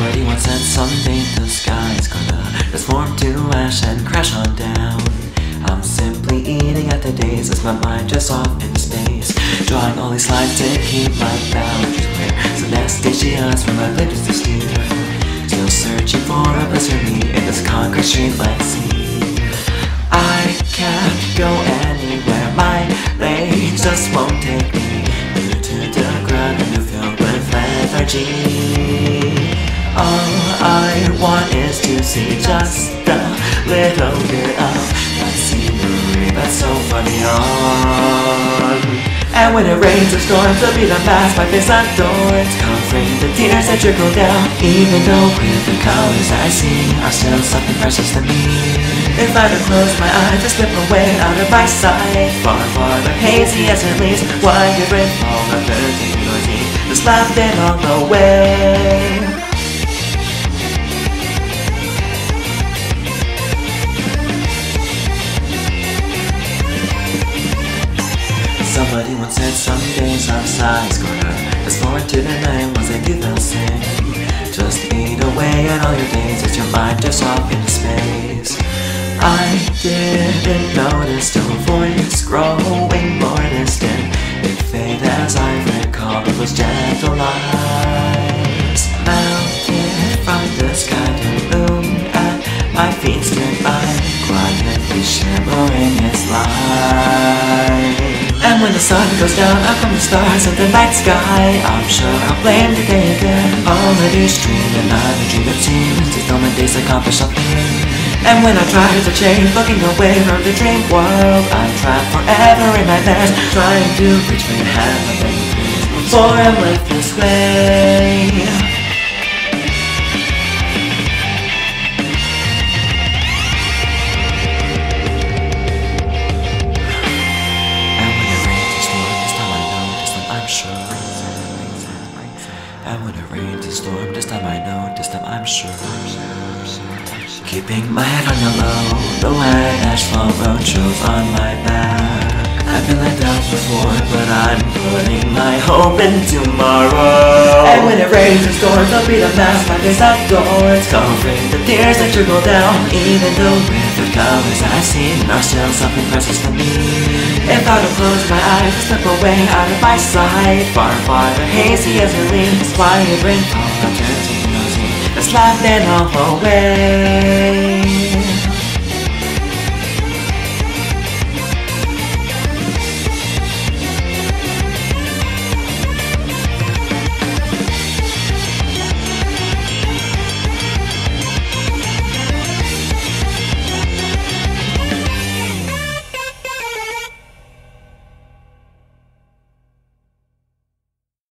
Somebody once said someday the sky's gonna transform to ash and crash on down. I'm simply eating at the days as my mind drifts off in space. Drawing all these lines to keep my boundaries clear. So nasty from my lips to steer. Still searching for a place for me in this concrete street like sea. I can't go anywhere, my legs just won't take me. New to the ground and you filled with lethargy. All I want is to see just a little bit of that scenery that's so funny on. And when it rains or storms, there'll be the mask my face adorns Covering the tears that trickle down. Even though with the colors I see Are still something precious to me. If I don't close my eyes, I slip away out of my sight. Far, far, but hazy as it leaves Why your brain fall, not dirty, noisy Just laughing on the way Somebody once said some days our size corner Fast forward to the night once I do sing Just eat away at all your days. As your mind just off into space. I didn't notice till a voice growing more distant. It faded as I recall it was gentle lies and when the sun goes down, out come the stars of the night sky. I'm sure I'll blame the day again. All of these dream and not a dream it seems These my days accomplish something. And when I try to change, looking away from the dream world I'm trapped forever in my nightmares Trying to reach for heaven Before I'm left this way And when it rains and storms, this time I know, this time I'm sure. Keeping my head on the low, the wet asphalt road shows on my back. I've been let down before, but I'm putting my hope in tomorrow. And when it rains and storms, I'll be the mask my face outdoors, covering the tears that trickle down. Even though the colors I see are still something precious to me. If I don't close my eyes, slip away out of my sight, far, far, but hazy as it leaves. Quiet rainfall, I turn to nosy, that's laughing all away.